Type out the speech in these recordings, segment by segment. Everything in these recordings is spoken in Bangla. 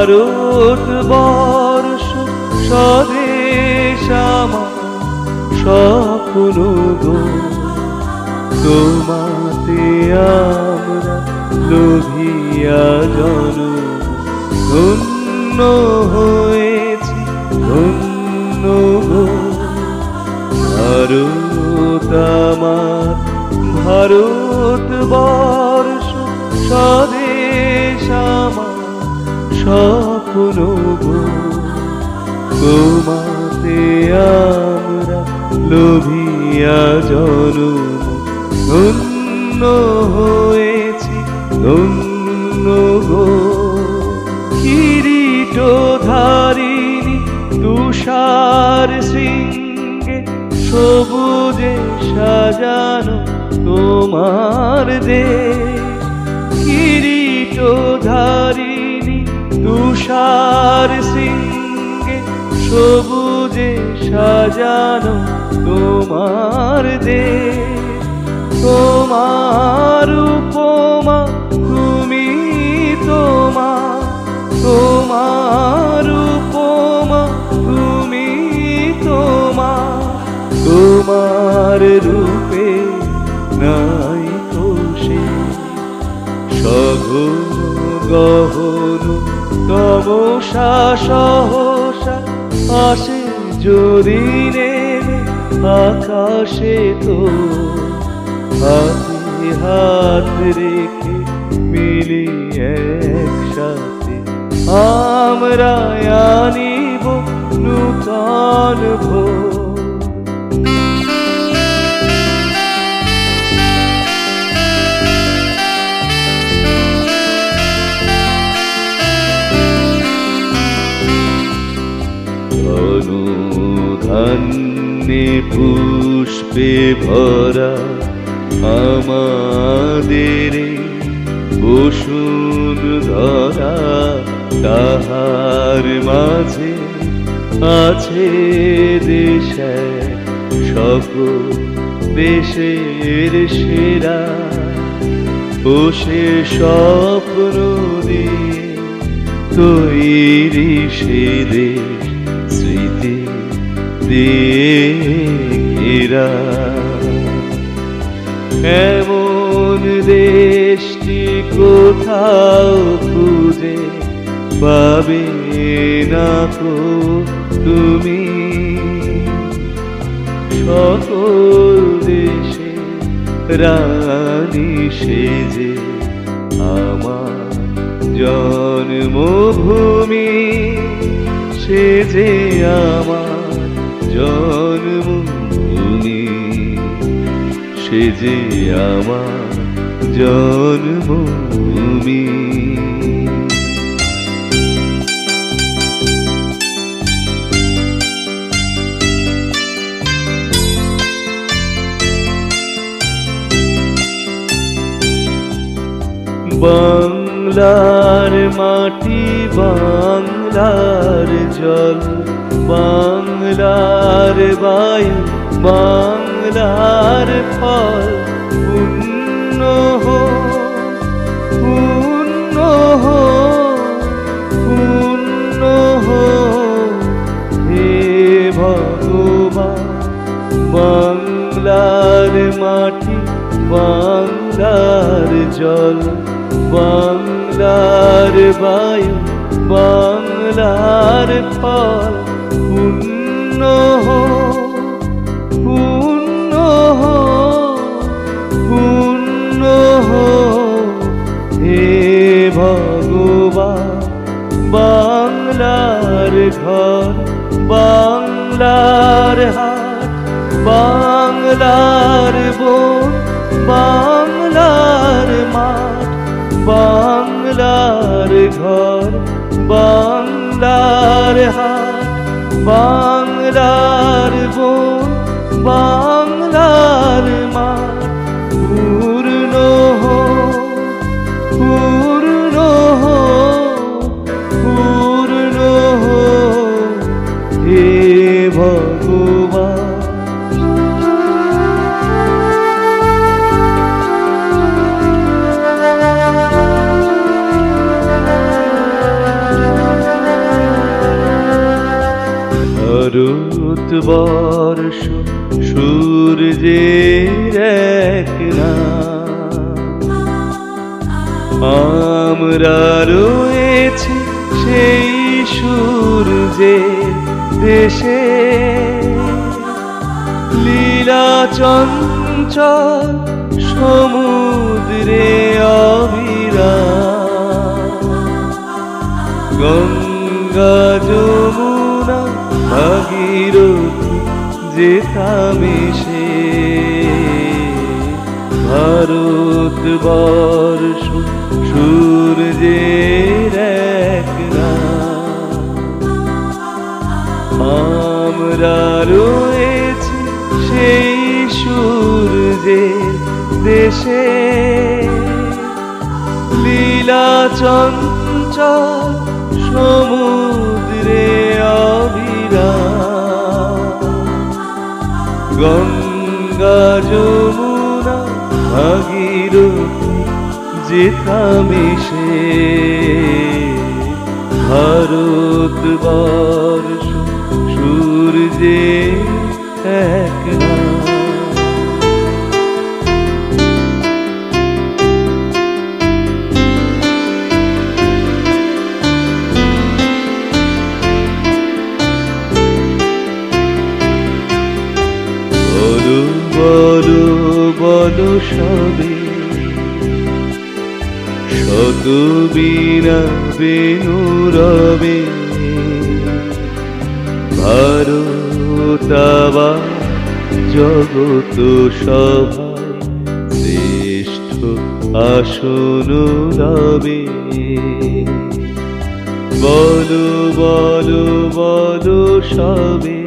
ভারত বর্ষ, স্বদেশ আমার স্বপ্ন গো। তোমাতে আমরা লোভিয়া জন ধন্য হয়েছি, ধন্য গো। ভারত আমার, ভারত বর্ষ, স্বদেশ আমার স্বপ্ন তোমাতে আমরা লোভিয়া জনম। ধন্য হয়েছি, ধন্য গো। কিরিট ধারিণী তুষার সিংহে সবুজে সাজানো তোমার দেশ। কিরিট ধারিণী তুষার সিংহে সবুজে সাজানো তোমার দে তোমার উপমা তুমি তোমা। তোমার উপমা তুমি তোমা। তোমার রূপে নাই কোষে সঘন গহন তমসা সহসা আসে যদি আকাশে তো। হাতে হাত রেখে মিলি একসাথে। আমরা আনিব নূতন ভোর পুষ্পে ভরা আমাদের বসুন ধরা তাহার মাঝে আছে দেশে সকল দেশের সেরা। বসে স্বপ্ন দিয়ে তৈরি সে দেশ ঘেরা এমন দেশটি কোথাও খুঁজে পাবে না কো তুমি? সকল দেশে রানী সেজে আমার জন্মভূমি, সেজে আমার জন্মভূমি সেজে আমার জন্মভূমি। বাংলার মাটি বাংলার জল, বাংলার বায়ু, বাংলার ফল, পূর্ণ হো পূর্ণ হো পূর্ণ হো। হে ভগবান, বাংলার মাটি, বাংলার জল, বাংলার বায়ু বাংলার ফল পূর্ণ পূর্ণ পূর্ণ হো ভগবান, বাংলার ঘর, বাংলার হাট, বাংলার বন, বাংলার মাঠ, বাংলার ঘর, বাংলার হাট বাংলার বর্ষ সূর্যের এক। আমরা রয়েছি সেই সূর্যের দেশে লীলা চঞ্চল সমুদ্রে অবিরা গঙ্গা যমুনা ভাগীরথী যেথামেশে ভারত বর্ষ সূর্যের এক নাম। আমরা রয়েছি সেই সূর্যের দেশে লীলা চঞ্চল সমুদ্রে যেথামেশে ভারত বর্ষ সূর্যে এক বলো বলো সবে শত বিনা বেনু রবে ভারতাবা জগত সভায় শ্রেষ্ঠ আসন রবে। বলো বলো বলো সবে।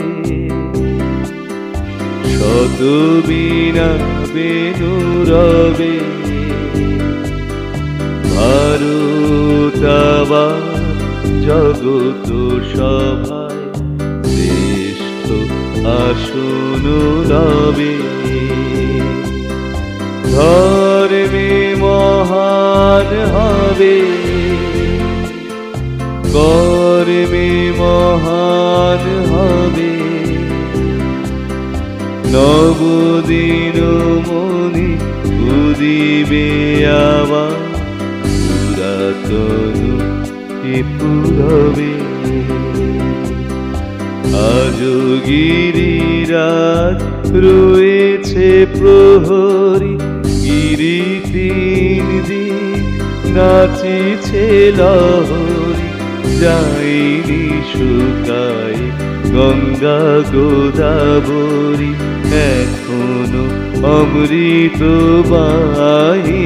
শত বিনা বেনু রবে ভারতাবা জগত সভায় শ্রেষ্ঠ আসন রবে ধর্মে মহান হবে। কর্মে মহান হবে। নবদিন মনি উদিবে আবার। পুরবে আজ গিরিরাজ রয়েছে প্রহরী, গিরি তিন দিন নাচিছে লহরী, যাইনি শুকায় গঙ্গা গোদাবরী, এখনও অমৃত বাহিনী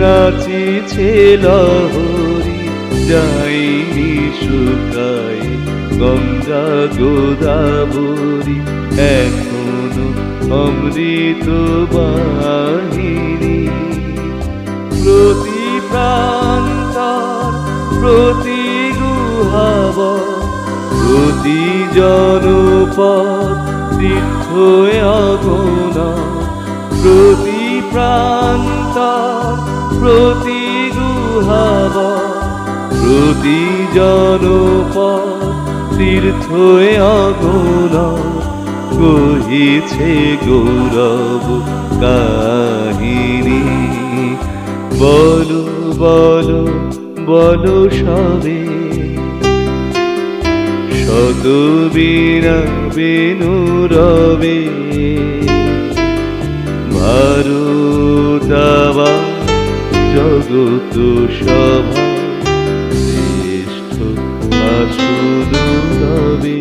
নাচিছে লহরী যাইনি শুকায় গঙ্গা গোদাবরী। এখনও অমৃত বাহিনী। প্রতি প্রান্তর প্রতি গুহাব প্রতি জনপদ তীর্থ অগণ। প্রতি প্রান্তর প্রতি গুহাব প্রতি জনপদ তীর্থ অগণ, কহিছে গৌরব কাহিনী। বলো বলো বলো সবে, শত বিনা রবে ভারতাবা জগত সভা শ্রেষ্ঠ আসুন রবে